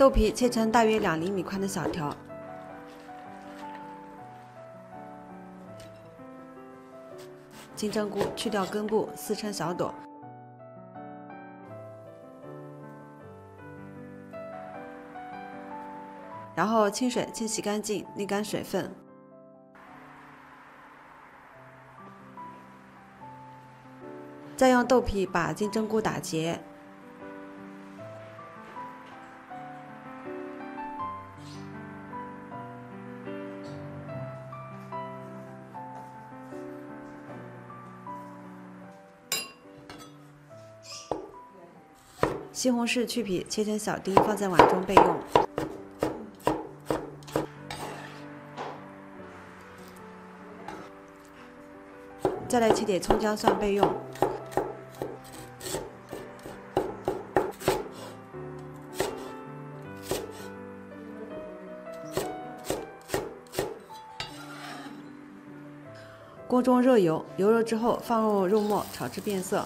豆皮切成大约两厘米宽的小条。金针菇去掉根部，撕成小朵。然后清水清洗干净，沥干水分。再用豆皮把金针菇打结。西红柿去皮，切成小丁，放在碗中备用。再来切点葱姜蒜备用。锅中热油，油热之后放入肉末，炒至变色。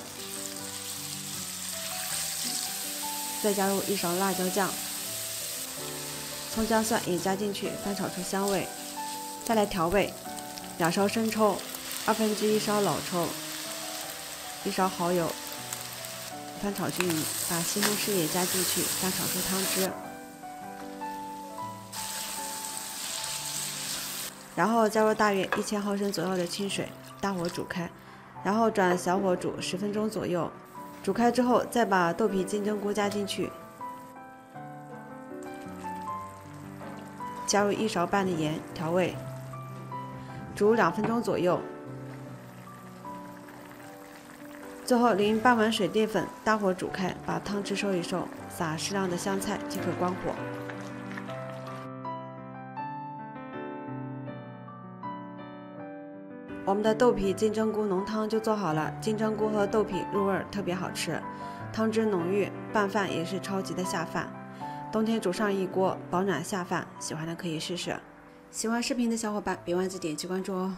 再加入一勺辣椒酱，葱姜蒜也加进去，翻炒出香味。再来调味，两勺生抽，二分之一勺老抽，一勺蚝油，翻炒均匀。把西红柿也加进去，翻炒出汤汁。然后加入大约一千毫升左右的清水，大火煮开，然后转小火煮十分钟左右。煮开之后，再把豆皮、金针菇加进去，加入一勺半的盐调味，煮两分钟左右。最后淋半碗水淀粉，大火煮开，把汤汁收一收，撒适量的香菜即可关火。我们的豆皮金针菇浓汤就做好了，金针菇和豆皮入味儿，特别好吃，汤汁浓郁，拌饭也是超级的下饭。冬天煮上一锅，保暖下饭，喜欢的可以试试。喜欢视频的小伙伴别忘记点击关注哦。